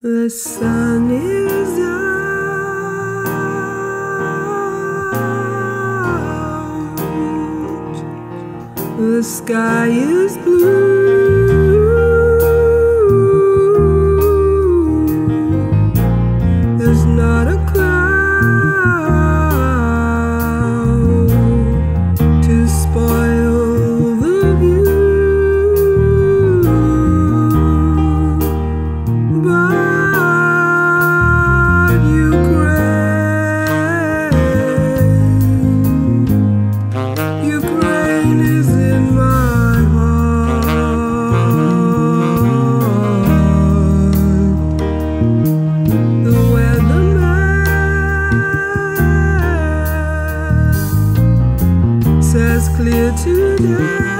The sun is out. The sky is blue. Says today.